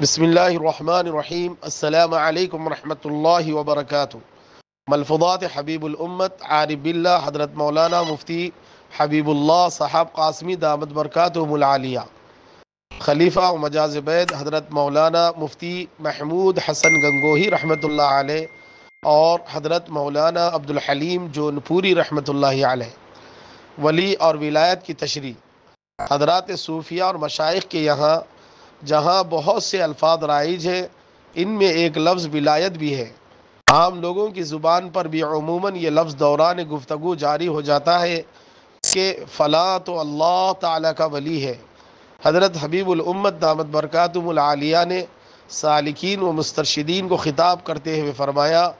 بسم اللہ الرحمن الرحیم السلام علیکم ورحمۃ اللہ وبرکاتہ ملفظات حبیب الامت عارب باللہ حضرت مولانا مفتی حبیب اللہ صاحب قاسمی دامت برکاتہ العالیہ خلیفہ و مجاز بید حضرت مولانا مفتی محمود حسن گنگوہی رحمۃ اللہ علیہ اور حضرت مولانا عبد الحلیم جونپوری رحمۃ اللہ علیہ ولی اور ولایت کی تشریح حضرات صوفیہ اور مشائق کے یہاں جہاں بہت سے الفاظ رائج ہیں، ان میں ایک لفظ ولایت بھی ہے۔ عام لوگوں کی زبان پر بھی عموماً یہ لفظ دوران گفتگو جاری ہو جاتا ہے کہ فلاں تو اللہ تعالیٰ کا ولی ہے۔ حضرت حبیب الامت دامت برکاتم العالیہ نے سالکین و مسترشدین کو خطاب کرتے ہوئے فرمایا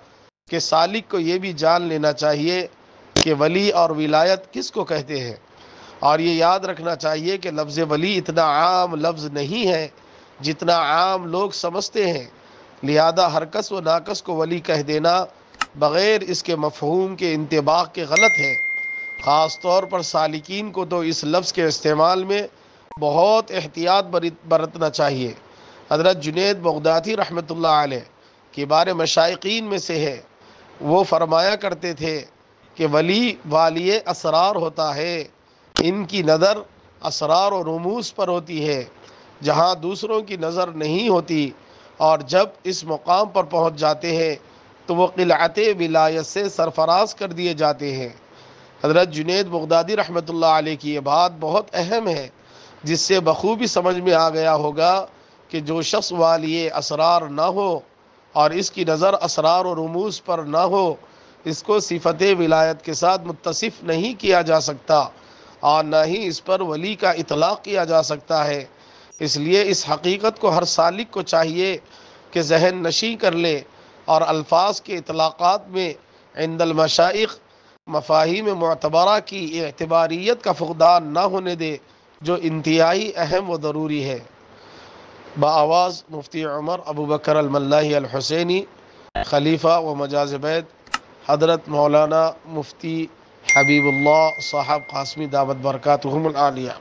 کہ سالک کو یہ بھی جان لینا چاہیے کہ ولی اور ولایت کس کو کہتے ہیں۔ اور یہ یاد رکھنا چاہیے کہ لفظ ولی اتنا عام لفظ نہیں ہے جتنا عام لوگ سمجھتے ہیں۔ لہذا ہر کس و ناکس کو ولی کہہ دینا بغیر اس کے مفہوم کے انتباق کے غلط ہے۔ خاص طور پر سالکین کو تو اس لفظ کے استعمال میں بہت احتیاط برتنا چاہیے۔ حضرت جنید بغدادی رحمۃ اللہ علیہ کے بارے مشائقین میں سے ہے۔ وہ فرمایا کرتے تھے کہ ولی والی اسرار ہوتا ہے۔ ان کی نظر اسرار و رموز پر ہوتی ہے، جہاں دوسروں کی نظر نہیں ہوتی، اور جب اس مقام پر پہنچ جاتے ہیں، تو وہ قلعت ولایت سے سرفراز کر دیے جاتے ہیں۔ حضرت جنید بغدادی رحمۃ اللہ علیہ کی یہ بات بہت اہم ہے، جس سے بخوبی سمجھ میں آ گیا ہوگا کہ جو شخص والی اسرار نہ ہو اور اس کی نظر اسرار و رموز پر نہ ہو، اس کو صفت ولایت کے ساتھ متصف نہیں کیا جا سکتا۔ اور نہ ہی اس پر ولی کا اطلاق کیا جا سکتا ہے۔ اس لیے اس حقیقت کو ہر سالک کو چاہیے کہ ذہن نشی کر لے اور الفاظ کے اطلاقات میں عند المشائق مفاہیم معتبرہ کی اعتباریت کا فقدان نہ ہونے دے، جو انتہائی اہم و ضروری ہے۔ بآواز مفتی عمر ابو بکر الملہ الحسینی، خلیفہ و مجاز بید حضرت مولانا مفتی حبيب الله صاحب قاسمي دامت بركاتهم العالية